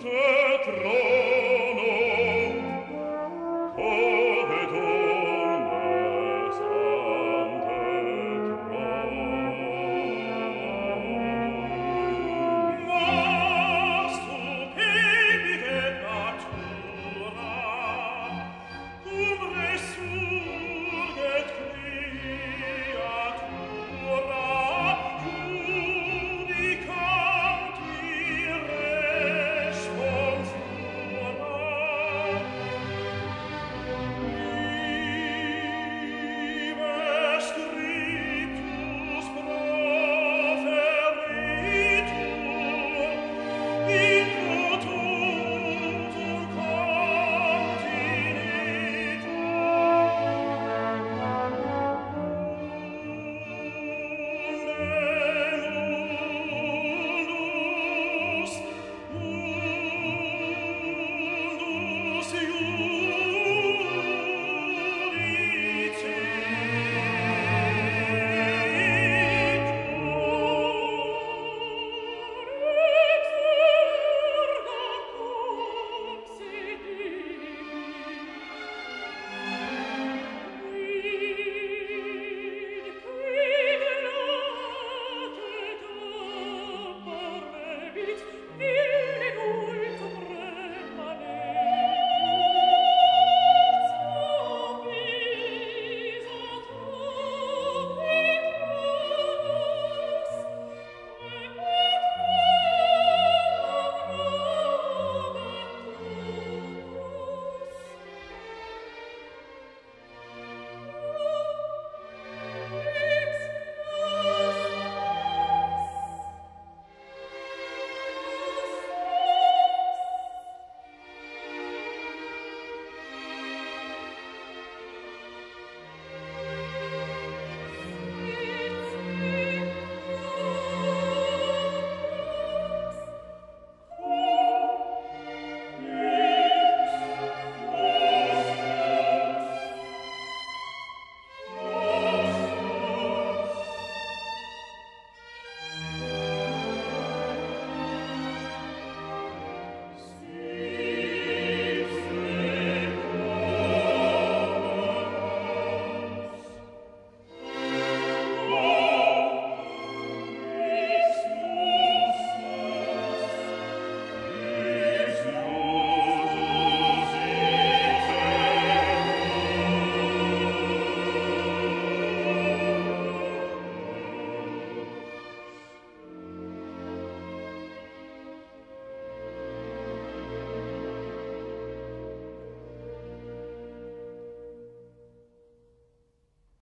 te